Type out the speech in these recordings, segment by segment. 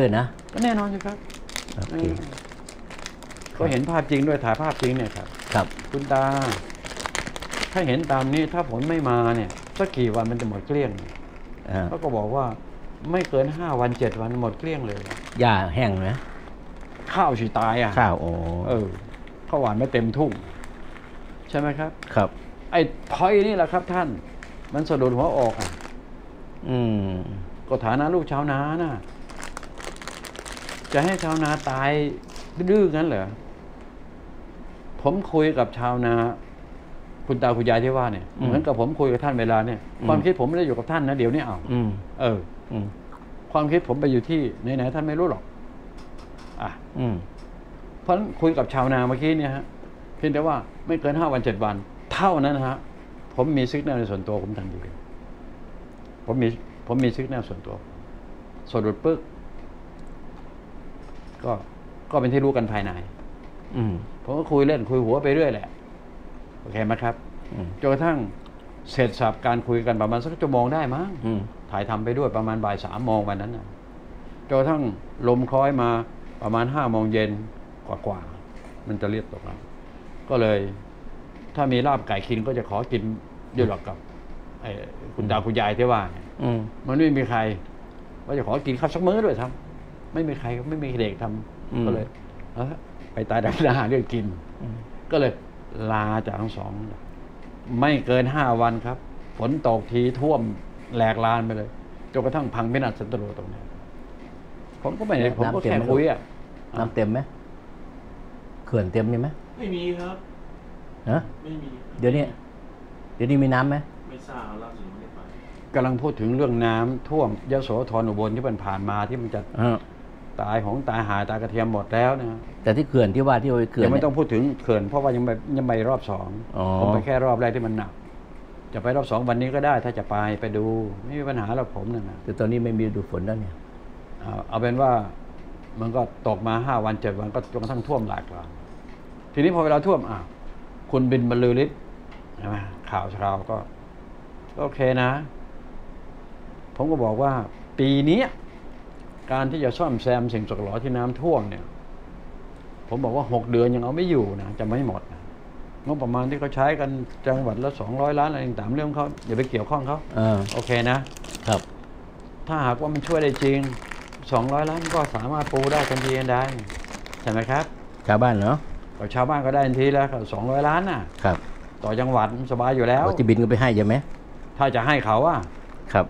ด้วยนะก็แน่นอนอยู่ครับ โอเคก็เห็นภาพจริงด้วยถ่ายภาพจริงเนี่ยครับครับ คุณตา ถ้าเห็นตามนี้ถ้าผลไม่มาเนี่ยสักกี่วันมันจะหมดเกลี้ยงอ่าเขาก็บอกว่าไม่เกินห้าวันเจ็ดวันหมดเกลี้ยงเลย หญ้าแห้งไหมข้าวฉีตายอะข้าวโอ้เออข้าวหวานไม่เต็มทุ่ง ใช่ไหมครับ ครับ ไอ้พอยนี่แหละครับ ท่าน มันสะดุดหัวออกอะอืมก็ฐานะลูกชาวนาน่ะ จะให้ชาวนาตายดื้อๆงั้นเหรอ ผมคุยกับชาวนา คุณตาคุณยายที่ว่าเนี่ย เหมือนกับผมคุยกับท่านเวลาเนี่ย ความคิดผมไม่ได้อยู่กับท่านนะเดี๋ยวนี้เอาอืมเอออืมความคิดผมไปอยู่ที่ไหนๆท่านไม่รู้หรอก อะอืมเพราะฉะนั้นคุยกับชาวนาเมื่อกี้เนี่ยฮะเพียงแต่ว่าไม่เกินห้าวันเจ็ดวัน เท่านั้นนะฮะผมมี signal ในส่วนตัวผมทันทีเลยผมมีผมมี signal ส่วนตัวสะดุดปึ๊ก ก็ก็เป็นที่รู้กันภายใน อืมผมก็คุยเล่นคุยหัวไปเรื่อยแหละ โอเคไหมครับอืมจนกระทั่งเสร็จสรรพการคุยกันประมาณสักชั่วโมงได้มั้งอืมถ่ายทำไปด้วยประมาณบ่ายสามโมงวันนั้นนะจนกระทั่งลมคล้อยมาประมาณห้าโมงเย็นกว่าๆมันจะเรียบตกแล้วก็เลย ถ้ามีลาบไก่กินก็จะขอกินด้วยหรอกกับไอ้คุณตาคุณยายที่ว่าเนี่ยอืมมันไม่มีใครว่าจะขอกินข้าวสักมื้อด้วยทำ ไม่มีใครไม่มีเด็กทำก็เลยเออไปตายดักหน้าเรื่องกินอืมก็เลยลาจากทั้งสอง ไม่เกินห้าวันครับ ฝนตกทีท่วมแหลกลานไปเลยจนกระทั่งพังพินาศสันตโลตรงนี้ผมก็ไม่ได้ผมก็แค่คุยอะน้ำเต็มไหมเขื่อนเต็มใช่ไหมไม่มีครับฮะไม่มีครับเดี๋ยวนี้เดี๋ยวนี้มีน้ำไหมไม่ทราบล่าสุดไม่ได้ไปกำลังพูดถึงเรื่องน้ำท่วมยโสธรอุบลที่มันผ่านมาที่มันจะอ่า ตายของตายหายตายกระเทียมหมดแล้วนะแต่ที่เขื่อนที่ว่าที่เอาไปเขื่อนยังไม่เนี่ยต้องพูดถึงเขื่อนเพราะว่ายังไม่ยังไม่รอบสองอ๋อผมไปแค่รอบแรกที่มันหนัก จะไปรอบสองวันนี้ก็ได้ ถ้าจะไปไปดูไม่มีปัญหาหรอกผมนั่นนะแต่ตอนนี้ไม่มีดูฝนแล้วเนี่ยเอาเอาเป็นว่ามันก็ตกมาห้าวันเจ็ดวันก็จนกระทั่งท่วมหลากหลายทีนี้พอเวลาท่วมอะคุณบินบรรลือฤทธิ์ใช่ไหมข่าวชาวก็ก็โอเคนะ ผมก็บอกว่าปีเนี้ย การที่จะซ่อมแซมสิ่งสกหรอที่น้ำท่วมเนี่ย ผมบอกว่าหกเดือนยังเอาไม่อยู่นะจะไม่หมดนะงบประมาณที่เขาใช้กันจังหวัดละสองร้อยล้านอะไรต่างๆเรื่องเขาอย่าไปเกี่ยวข้องเขาเออโอเคนะครับ ถ้าหากว่ามันช่วยได้จริง 200 ล้านก็สามารถปูได้ทันทีทันใดใช่ไหมครับชาวบ้านเนาะก็ชาวบ้านก็ได้ทันทีแล้วสองร้อยล้านน่ะครับ ต่อจังหวัดสบายอยู่แล้วเขาจะบินก็ไปให้ใช่ไหมถ้าจะให้เขาอะครับ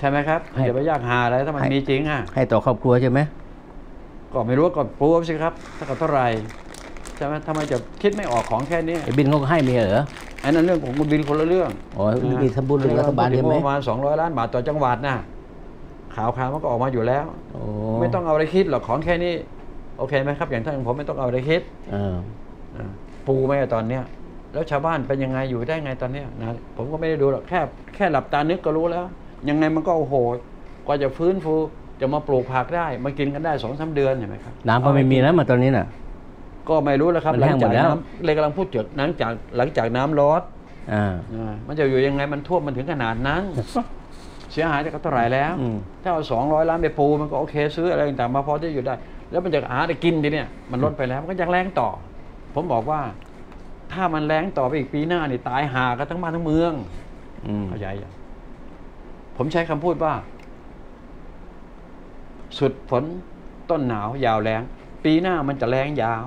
ใช่ไหมครับให้อย่าไปยากหาอะไรถ้ามันให้มีจริงอะให้ต่อครอบครัวใช่ไหมก็ไม่รู้ก็ปูสิครับถ้าเกิดเท่าไหร่ใช่ไหมทำไมจะคิดไม่ออกของแค่นี้ไอ้บินเขาก็ให้เมียเหรออันนั้นเรื่องของคุณบินคนละเรื่องอ๋อมีทำบุญเรื่องรัฐบาลใช่ไหมประมาณ200ล้านบาทต่อจังหวัดน่ะข่าวข่าวมันก็ออกมาอยู่แล้วโอ้ไม่ต้องเอาอะไรคิดหรอกของแค่นี้ โอเคไหมครับ อย่างท่านผมไม่ต้องเอาอะไรคิดเออนะปูไหมอะตอนเนี้ยแล้วชาวบ้านเป็นยังไงอยู่ได้ไงตอนเนี้ยนะผมก็ไม่ได้ดูหรอกแค่แค่หลับตานึกก็รู้แล้ว ยังไงมันก็โอ้โหกว่าจะฟื้นฟูจะมาปลูกผักได้ มากินกันได้สองสามเดือนเห็นไหมครับน้ำก็ไม่มีแล้วมาตอนนี้น่ะ ก็ไม่รู้แล้วครับมันหลัแห้งหมจาดกแล้วน้ำเลยกำลังพูดถึงหลังจากหลังจากน้ำลดอ่านะมันจะอยู่ยังไงมันท่วมมันถึงขนาดนั้น เสียหายจะก็เท่าไหร่แล้วอืมถ้าเอาสองร้อยล้านไปปูมันก็โอเคซื้ออะไรต่างๆมาพอที่อยู่ได้ แล้วมันจะหาได้กินทีเนี่ยมันลดไปแล้วมันก็ยังแรงต่อ ผมบอกว่า ถ้ามันแรงต่อไปอีกปีหน้านี่ตายหากันทั้งบ้านทั้งเมืองอืมเข้าใจยัง ผมใช้คำพูดว่า สุดฝนต้นหนาวยาวแรงปีหน้ามันจะแรงยาว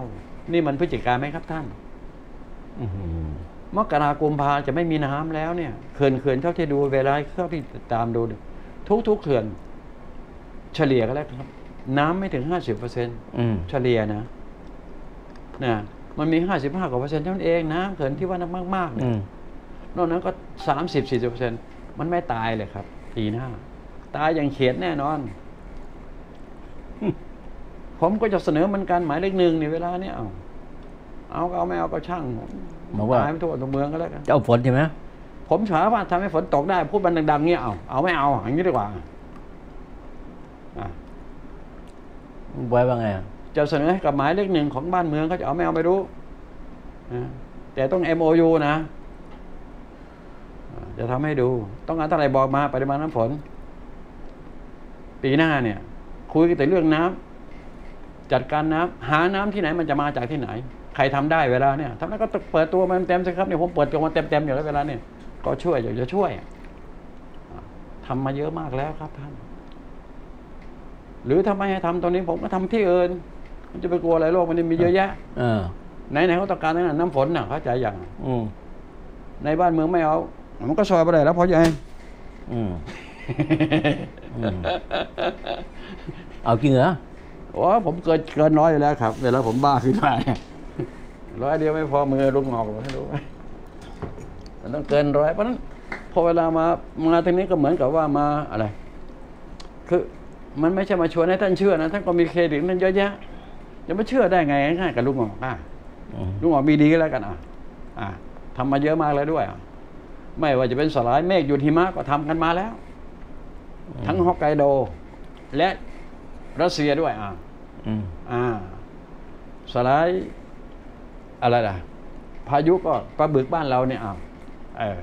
นี่มันพฤศจิกาไหมครับท่านอื้อหือมกรากุมภาจะไม่มีน้ำแล้วเนี่ยเขื่อนเขื่อนเท่าที่ดูเวลาเท่าที่ตามดูเนี่ยทุกๆเขื่อนเฉลี่ยกันแล้วครับ น้ำไม่ถึงห้าสิบเปอร์เซ็นต์อืมเฉลี่ยนะนะมันมีห้าสิบห้ากว่าเปอร์เซ็นต์เท่านั้นเองน้ำเขื่อนที่ว่าน้ำมากๆเนี่อืยมนอกนั้นก็สามสิบสี่สิบเปอร์เซ็นต์มันไม่ตายเลยครับ ปีหน้า ตายอย่างเขียดแน่นอน ผมก็จะเสนอมันการหมายเลขหนึ่งในเวลาเนี้ยเอาเอาก็เอาไม่เอาก็ช่างบอกว่าตายไปทั่วทั้งเมืองก็แล้วกันจะเอาฝนใช่ไหมผมสามารถทำให้ฝนตกได้ พูดมันดังๆเงี้ยเอาเอาไม่เอาอย่างนี้ดีกว่าอะไว้ว่าไงอะจะเสนอให้กับหมายเลขหนึ่งของบ้านเมืองเขาจะเอาไม่เอาไม่รู้นะแต่ต้อง MOU นะอะ จะทำให้ดู ต้องการเท่าไหร่บอกมาปริมาณน้ำฝน ปีหน้าเนี่ย คุยแต่เรื่องน้ำจัดการน้ำหาน้ำที่ไหนมันจะมาจากที่ไหน ใครทำได้เวลาเนี่ยทำได้ก็เปิดตัวมันเต็มสิครับเนี่ยผมเปิดตัวมันเต็มเต็มๆอยู่แล้วเวลาเนี่ยก็ช่วยอยากจะช่วยอะทำมาเยอะมากแล้วครับท่าน หรือทำไมให้ทำตรงนี้ผมก็ทำที่อื่นมันจะไปกลัวอะไรโลกมันมีเยอะแยะ เออไหนๆเขาต้องการนั่นนะน้ำฝนน่ะเข้าใจอย่าง อืมในบ้านเมืองไม่เอา มันก็ซอยไปได้แล้วพอใหญ่อืมอืมเอาจริงเหรอโอ้ผมเกินเกินร้อยอยู่แล้วครับ เวลาผมบ้าขึ้นมาเนี่ยร้อยเดียวไม่พอมือลุงงอกหรอกให้รู้ไหมมันต้องเกินร้อยเพราะฉะนั้นพอเวลามามาทางนี้ก็เหมือนกับว่ามาอะไร คือมันไม่ใช่มาชวนให้ท่านเชื่อนะท่านก็มีเครดิตนั่นเยอะแยะจะไม่เชื่อได้ไงง่ายๆกับลุงงอกอะอืมลุงหมอมีดีก็แล้วกันอะอะทำมาเยอะมากแล้วด้วยอะ ไม่ว่าจะเป็นสลายเมฆหยุดหิมะก็ทำกันมาแล้ว ทั้งฮอกไกโด และรัสเซียด้วยอะอืมอ่าสลายอะไรล่ะ พายุก็ปลาบึกบ้านเราเนี่ยอะเออ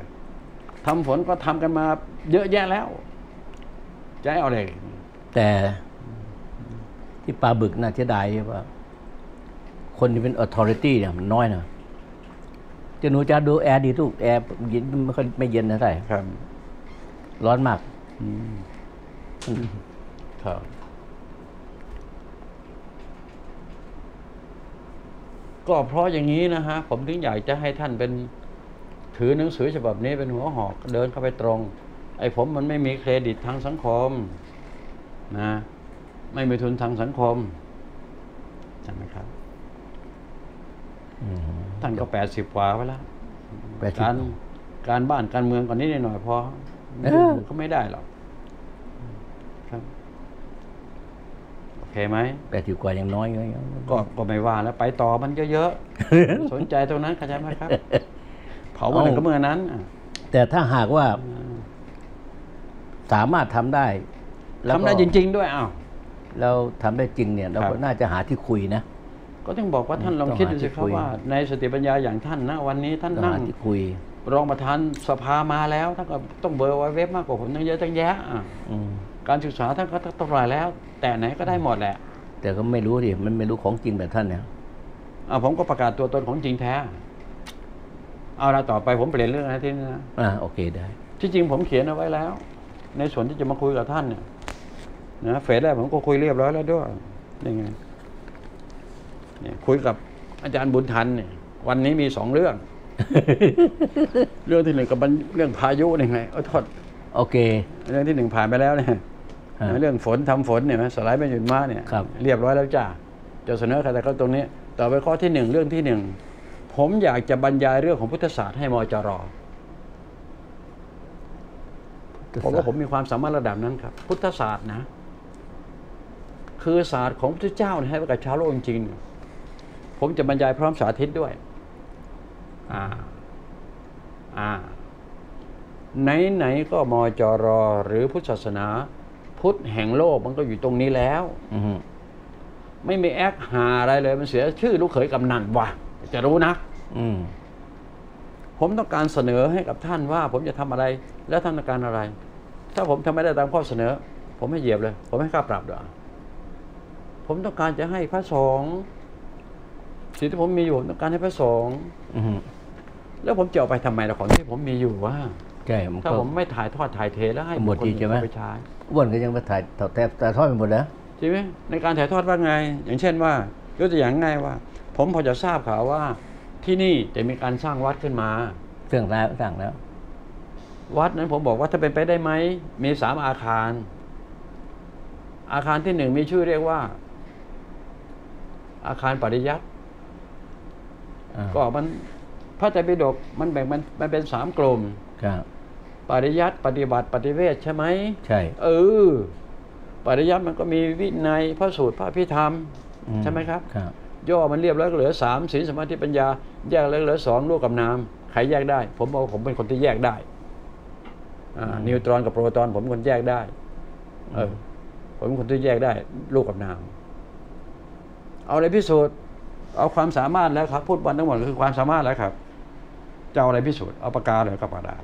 ทำฝนก็ทำกันมาเยอะแยะแล้วจะให้เอาอะไรแต่ที่ปลาบึกน่าเสียดายว่า คนที่เป็น authority เนี่ยมันน้อยนะ จะหนูจะดูแอร์ดีทุกแอร์เย็นไม่ค่อยไม่เย็นนะใช่ครับ ร้อนมากอืมครับก็เพราะอย่างนี้นะฮะ ผมถึงอยากจะให้ท่านเป็นถือหนังสือฉบับนี้เป็นหัวหอกเดินเข้าไปตรง ไอ้ผมมันไม่มีเครดิตทางสังคม นะ ไม่มีทุนทางสังคมใช่ไหมครับอืม ท่านก็แปดสิบกว่าไปแล้วแปดสิบการการบ้านการเมืองก่อนนี้หน่อยๆพอเออ ก็ไม่ได้หรอกครับโอเคไหม แปดสิบกว่ายังน้อยอยู่ยังก็ก็ไม่ว่าแล้วไปต่อมันเยอะๆ สนใจตรงนั้นเข้าใจไหมครับ เผาเมื่อไหร่ก็เมื่อนั้นอะแต่ถ้าหากว่าสามารถทำได้แล้วก็ทำได้จริง ๆ ด้วยอ้าวแล้วทำได้จริงเนี่ย เราครัก็บน่าจะหาที่คุยนะ ก็ต้องบอกว่าท่านลองต้องคิดหาดูสิที่ครับคุยว่า ในสติปัญญาอย่างท่านนะวันนี้ท่านต้องนั่หางที่คุยรองประธานสภามาแล้วท่านก็ต้องเบอร์ไว้เว็บมากกว่าผมตั้งเยอะตั้งแยะอะอืมการศึกษาท่านก็ต้องรายแล้ว แต่ไหนก็ได้หมดแหละ แต่ก็ไม่รู้ดิมันไม่รู้ของจริงแบบท่านเนี่ยอ่าผมก็ประกาศตัวตนของจริงแท้ เอาละต่อไปผมเปลี่ยนเรื่องนะที่นี่นะอ่าโอเคได้ ที่จริงผมเขียนเอาไว้แล้ว ในส่วนที่จะมาคุยกับท่านเนี่ยนะเฟซแรกผมก็คุยเรียบร้อยแล้วด้วยนี่ไง เนี่ยคุยกับอาจารย์บุญทันเนี่ยวันนี้มีสองเรื่อง เรื่องที่หนึ่งกับมันเรื่องพายุนี่ไงเออโทษโอเค เรื่องที่หนึ่งผ่านไปแล้วเนี่ยฮะเรื่องฝนทำฝนเนี่ยนะสไลด์ไม่หยุดมาเนี่ยครับเรียบร้อยแล้วจ้าจะเสนอใครแต่ก็ตรงนี้ ต่อไปข้อที่หนึ่งเรื่องที่หนึ่งผมอยากจะบรรยายเรื่องของพุทธศาสตร์ให้มจรผมว่าผมมีความสามารถระดับนั้นครับ พุทธศาสตร์นะ คือศาสตร์ของพระพุทธเจ้าเนี่ยให้ไว้กับชาวโลกจริงๆ ผมจะบรรยายพร้อมสาธิตด้วยอ่าอ่าไหนๆก็มจรหรือพุทธศาสนา พุทธแห่งโลกมันก็อยู่ตรงนี้แล้วอืมไม่มีแอคหาอะไรเลย มันเสียชื่อลูกเขยกำนันว่ะจะรู้นะอืมผมต้องการเสนอให้กับท่านว่า ผมจะทำอะไร และท่านต้องการอะไร ถ้าผมทำไม่ได้ตามข้อเสนอ ผมให้เหยียบเลย ผมให้ค่าปรับด้วยผมต้องการจะให้พระสงฆ์ สิ่งที่ผมมีอยู่ผมต้องการให้พระสงฆ์อืมแล้วผมจะเอาไปทำไมล่ะของที่ผมมีอยู่ว่าใช่มันถ้าก็ผมไม่ถ่ายทอดถ่ายเทแล้วให้หมดคนดีอื่นใช่ไหมเอาไปใช้อ้วนก็ยังไปถ่ายแต่แต่แต่ทอดไปหมดแล้วใช่ไหมในการถ่ายทอดว่าไง อย่างเช่นว่ายกตัวอย่างง่ายว่า ผมพอจะทราบข่าวว่า ที่นี่จะมีการสร้างวัดขึ้นมาเครื่องแล้วสั่งแล้ว วัดนั้นผมบอกว่าถ้าเป็นไปได้ไหมมีสามอาคาร อาคารที่หนึ่งมีชื่อเรียกว่า อาคารปริยัติอ่า ก็มันพระไตรปิฎกมันแบ่งมันมันเป็นสามกลุ่มครับปริยัติปฏิบัติปฏิเวทใช่ไหมใช่เออปริยัติมันก็มีวินัยพระสูตรพระพิธรรมอืใช่ไหมครับครับย่อมันเรียบร้อยก็เหลือสามศีลสมาธิปัญญา แยกแล้วเหลือสองลูกกับนามใครแยกได้ ผมบอกว่าผมเป็นคนที่แยกได้อ่านิวตรอนกับโปรตอน ผมเป็นคนแยกได้ เออ ผมเป็นคนที่แยกได้ ลูกกับนาม เอาอะไรพิสูจน์ เอาความสามารถแล้วครับ พูดวันทั้งหมดคือความสามารถแล้วครับจะเอาอะไรพิสูจน์เอาปากกาหรือกับกระดาษ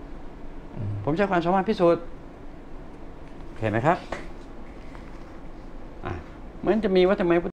ผมใช้ความสามารถพิสูจน์เห็นไหมครับอะมันจะมีว่าทำไม